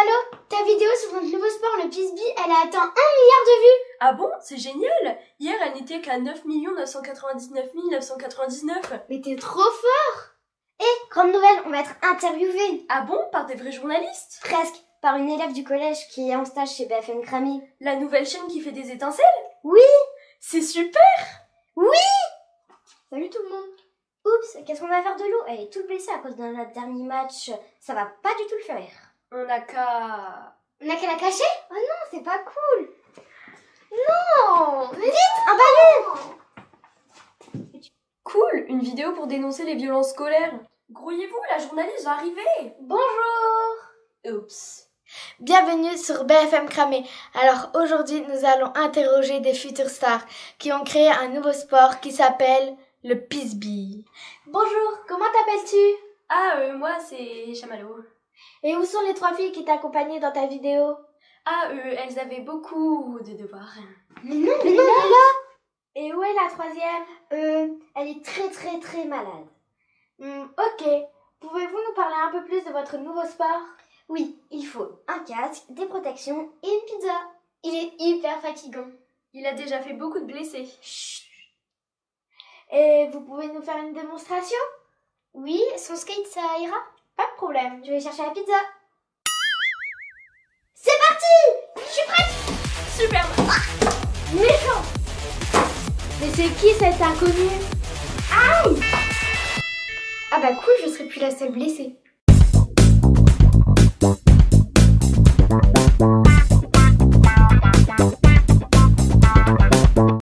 Chamallow, ta vidéo sur notre nouveau sport, le Pisby, elle a atteint 1 milliard de vues. Ah bon C'est génial. Hier, elle n'était qu'à 9 999 999. Mais t'es trop fort. Eh, grande nouvelle, on va être interviewé. Ah bon Par des vrais journalistes? Presque, par une élève du collège qui est en stage chez BFM Crami. La nouvelle chaîne qui fait des étincelles? Oui. C'est super. Salut tout le monde. Oups, qu'est-ce qu'on va faire de l'eau? Elle est toute blessée à cause de notre dernier match. Ça va pas du tout le faire. On n'a qu'à... On a qu'à la cacher? Oh non, c'est pas cool Non Mais vite, un ballon Cool Une vidéo pour dénoncer les violences scolaires. Grouillez-vous, la journaliste va arriver Bonjour Oups. Bienvenue sur BFM Cramé. Alors aujourd'hui, nous allons interroger des futures stars qui ont créé un nouveau sport qui s'appelle le Pisby. Bonjour, comment t'appelles-tu? Ah, euh, moi, c'est Chamallow. Et où sont les trois filles qui t'accompagnaient dans ta vidéo? Ah, euh, elles avaient beaucoup de devoirs. Mais non, mais non, elle est là Et où est la troisième? Euh, elle est très très très malade. Hmm, Ok. Pouvez-vous nous parler un peu plus de votre nouveau sport? Oui, il faut un casque, des protections et une pizza. Il est hyper fatigant. Il a déjà fait beaucoup de blessés. Chut. Et vous pouvez nous faire une démonstration? Oui, son skate ça ira? Problème. Je vais chercher la pizza. C'est parti Je suis prête Superbe Méchant Mais c'est qui cet inconnu? Ah bah cool, je serai plus la seule blessée.